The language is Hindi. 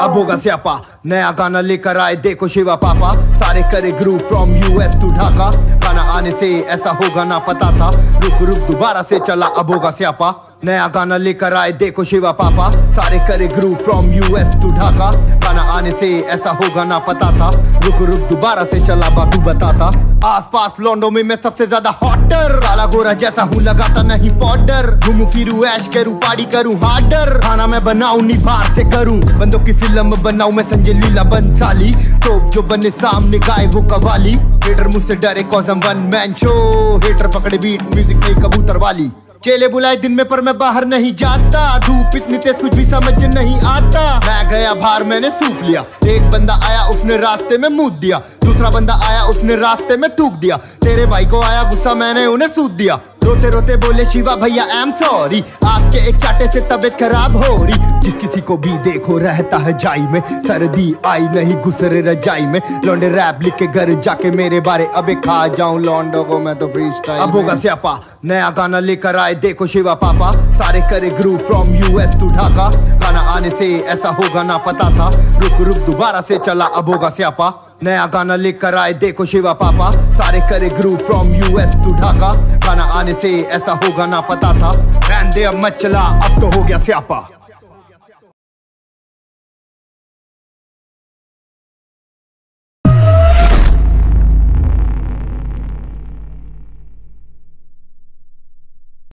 अब होगा स्यापा, नया गाना लेकर आए, देखो शिवा पापा। सारे करे ग्रू फ्रॉम यूएस टू ढाका। गाना आने से ऐसा होगा ना पता था। रुक रुक, दोबारा से चला, अब होगा स्यापा। नया गाना लेकर आए, देखो शिवा पापा। सारे करे ग्रू फ्रॉम यूएस टू ढाका गाना आने से ऐसा होगा ना पता था। रुक रुक, दोबारा से चला बाबू बताता। आस पास लॉन्डो में मैं सबसे ज़्यादा हॉटर काला गोरा जैसा हूँ, लगाता नहीं पाउडर घूमू, फिरू, ऐश करूँ पार्टी करूँ हार्डर खाना मैं बनाऊँ बाहर से करूँ। बंदों की फ़िल्म बनाऊ मैं संजय लीला बंसाली। टोप जो बने सामने गाए वो कवाली हेटर मुझसे डरे कॉजम वन मैन शो हेटर पकड़े बीट म्यूज़िक नहीं कबूतर वाली। चेले बुलाए दिन में पर मैं बाहर नहीं जाता। धूप इतनी तेज कुछ भी समझ नहीं आता। मैं गया बाहर, मैंने सूख लिया। एक बंदा आया, उसने रास्ते में मुँह दिया। दूसरा बंदा आया, उसने रास्ते में थूक दिया। तेरे भाई को आया, गुस्सा मैंने उन्हें सूद दिया। रोते रोते बोले शिवा भैया आई एम सॉरी आपके एक चाटे से तबीयत खराब हो रही। जिस किसी को भी देखो रहता है जाई में। सर्दी आई नहीं गुसरे रजाई में। लौंडे रैप लिख के घर जाके मेरे बारे अबे खा जाऊँ। लौंडो को मैं तो फ्री स्टाइल अब होगा स्यापा। नया गाना लेकर आए देखो शिवा पापा। सारे करे ग्रू फ्रॉम यूएस टू ढाका गाना आने से ऐसा होगा ना पता था। रुक रुक दोबारा से चला अब होगा स्यापा। नया गाना लेकर आए, देखो शिवा पापा। सारे करे ग्रू फ्रॉम यूएस टू ढाका। गाना आने से ऐसा होगा, ना पता था। अब मत चला, अब तो हो गया स्यापा।